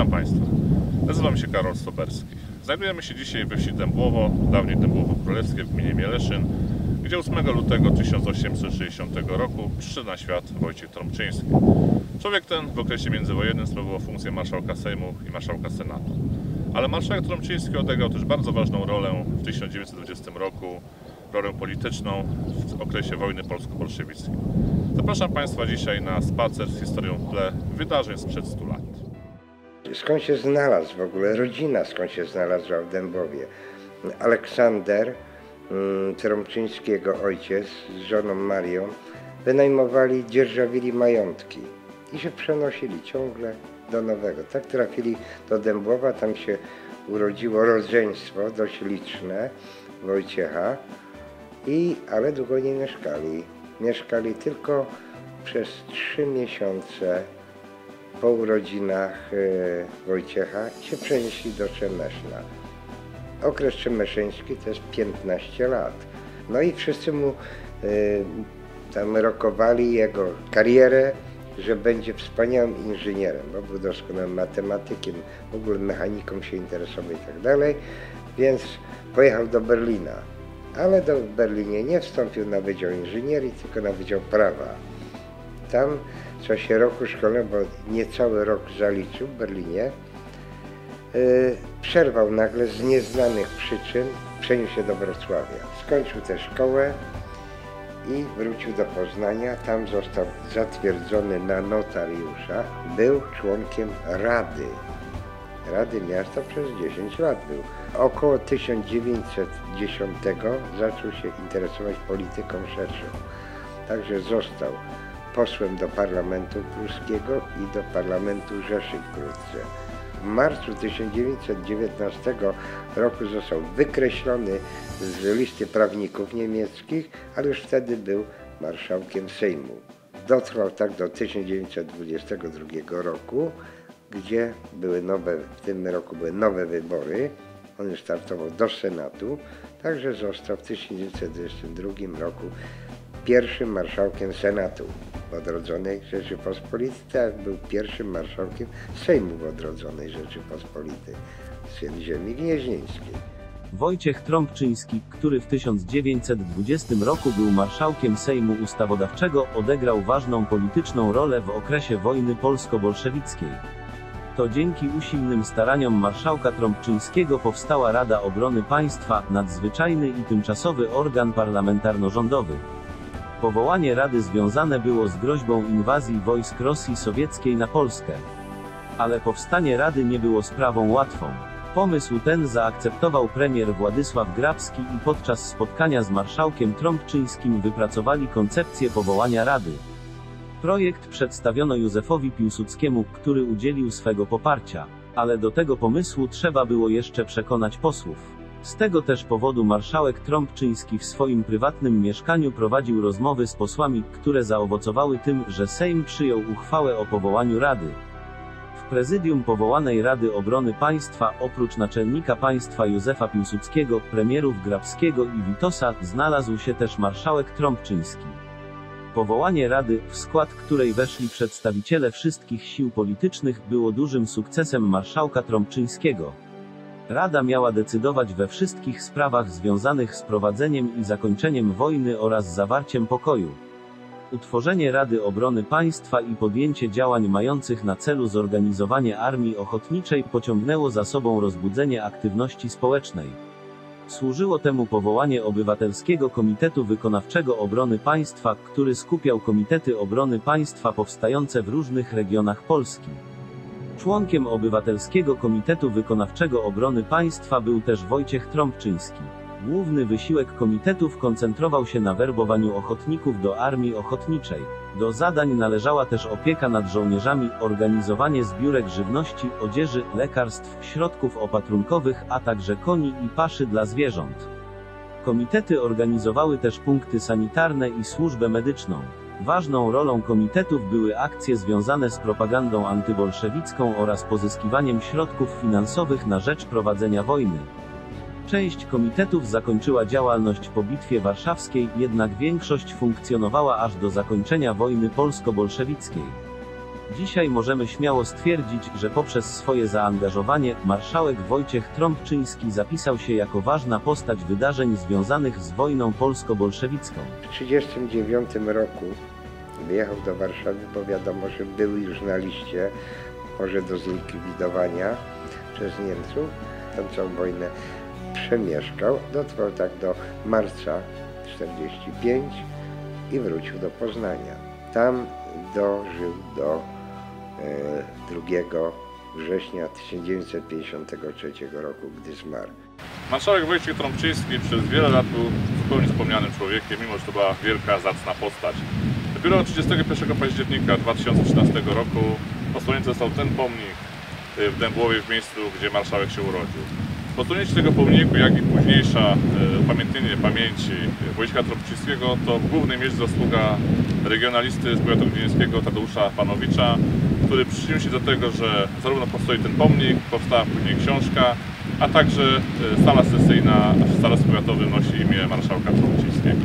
Witam Państwa. Nazywam się Karol Soberski. Znajdujemy się dzisiaj we wsi Dębłowo, dawniej Dębłowo Królewskie w gminie Mieleszyn, gdzie 8 lutego 1860 roku przyszedł na świat Wojciech Trąbczyński. Człowiek ten w okresie międzywojennym sprawował funkcję marszałka Sejmu i marszałka Senatu. Ale marszałek Trąbczyński odegrał też bardzo ważną rolę w 1920 roku, rolę polityczną w okresie wojny polsko-bolszewickiej. Zapraszam Państwa dzisiaj na spacer z historią w tle wydarzeń sprzed 100 lat. Skąd się znalazł w ogóle rodzina, skąd się znalazła w Dębowie? Aleksander mm, Trąbczyńskiego ojciec z żoną Marią wynajmowali, dzierżawili majątki i się przenosili ciągle do nowego. Tak trafili do Dębowa, tam się urodziło rodzeństwo dość liczne Wojciecha, i, ale długo nie mieszkali. Mieszkali tylko przez trzy miesiące po urodzinach e, Wojciecha się przenieśli do Czemeszna. Okres czemeszyński to jest 15 lat. No i wszyscy mu e, tam rokowali jego karierę, że będzie wspaniałym inżynierem, bo był doskonałym matematykiem, w ogóle mechaniką się interesował i tak dalej, więc pojechał do Berlina. Ale do Berlinie nie wstąpił na Wydział Inżynierii, tylko na Wydział Prawa. Tam w czasie roku szkolnego, bo niecały rok zaliczył w Berlinie, yy, przerwał nagle z nieznanych przyczyn, przeniósł się do Wrocławia. Skończył tę szkołę i wrócił do Poznania. Tam został zatwierdzony na notariusza. Był członkiem Rady. Rady Miasta przez 10 lat był. Około 1910 zaczął się interesować polityką szerszą. Także został posłem do Parlamentu Pruskiego i do Parlamentu Rzeszy wkrótce. W marcu 1919 roku został wykreślony z listy prawników niemieckich, ale już wtedy był marszałkiem Sejmu. Dotrwał tak do 1922 roku, gdzie były nowe, w tym roku były nowe wybory. On startował do Senatu, także został w 1922 roku pierwszym marszałkiem Senatu odrodzonej Rzeczypospolitej, był pierwszym marszałkiem Sejmu odrodzonej Rzeczypospolitej z ziemi gnieźnieńskiej. Wojciech Trąbczyński, który w 1920 roku był marszałkiem Sejmu Ustawodawczego, odegrał ważną polityczną rolę w okresie wojny polsko-bolszewickiej. To dzięki usilnym staraniom marszałka Trąbczyńskiego powstała Rada Obrony Państwa, nadzwyczajny i tymczasowy organ parlamentarno-rządowy. Powołanie Rady związane było z groźbą inwazji wojsk Rosji Sowieckiej na Polskę. Ale powstanie Rady nie było sprawą łatwą. Pomysł ten zaakceptował premier Władysław Grabski i podczas spotkania z marszałkiem Trąbczyńskim wypracowali koncepcję powołania Rady. Projekt przedstawiono Józefowi Piłsudskiemu, który udzielił swego poparcia. Ale do tego pomysłu trzeba było jeszcze przekonać posłów. Z tego też powodu marszałek Trąbczyński w swoim prywatnym mieszkaniu prowadził rozmowy z posłami, które zaowocowały tym, że Sejm przyjął uchwałę o powołaniu Rady. W prezydium powołanej Rady Obrony Państwa, oprócz naczelnika państwa Józefa Piłsudskiego, premierów Grabskiego i Witosa, znalazł się też marszałek Trąbczyński. Powołanie Rady, w skład której weszli przedstawiciele wszystkich sił politycznych, było dużym sukcesem marszałka Trąbczyńskiego. Rada miała decydować we wszystkich sprawach związanych z prowadzeniem i zakończeniem wojny oraz zawarciem pokoju. Utworzenie Rady Obrony Państwa i podjęcie działań mających na celu zorganizowanie armii ochotniczej pociągnęło za sobą rozbudzenie aktywności społecznej. Służyło temu powołanie Obywatelskiego Komitetu Wykonawczego Obrony Państwa, który skupiał komitety obrony państwa powstające w różnych regionach Polski. Członkiem Obywatelskiego Komitetu Wykonawczego Obrony Państwa był też Wojciech Trąbczyński. Główny wysiłek komitetów koncentrował się na werbowaniu ochotników do armii ochotniczej. Do zadań należała też opieka nad żołnierzami, organizowanie zbiórek żywności, odzieży, lekarstw, środków opatrunkowych, a także koni i paszy dla zwierząt. Komitety organizowały też punkty sanitarne i służbę medyczną. Ważną rolą komitetów były akcje związane z propagandą antybolszewicką oraz pozyskiwaniem środków finansowych na rzecz prowadzenia wojny. Część komitetów zakończyła działalność po Bitwie Warszawskiej, jednak większość funkcjonowała aż do zakończenia wojny polsko-bolszewickiej. Dzisiaj możemy śmiało stwierdzić, że poprzez swoje zaangażowanie marszałek Wojciech Trąbczyński zapisał się jako ważna postać wydarzeń związanych z wojną polsko-bolszewicką. W 1939 roku wyjechał do Warszawy, bo wiadomo, że był już na liście, może do zlikwidowania przez Niemców. Tam całą wojnę przemieszkał. Dotrwał tak do marca 1945 i wrócił do Poznania. Tam dożył do 2 września 1953 roku, gdy zmarł. Marszałek Wojciech Trąbczyński przez wiele lat był zupełnie zapomnianym człowiekiem, mimo że to była wielka, zacna postać. Dopiero 31 października 2013 roku posunięty został ten pomnik y, w Dębłowie, w miejscu, gdzie marszałek się urodził. Posunięcie tego pomniku, jak i późniejsza upamiętnienie pamięci Wojciecha Trąbczyńskiego to w głównej mierze zasługa regionalisty z powiatu gdyńskiego Tadeusza Panowicza, który przyczynił się do tego, że zarówno powstał ten pomnik, powstała później książka, a także y, sala sesyjna w Starostwie Powiatowym nosi imię marszałka Trąbczyńskiego.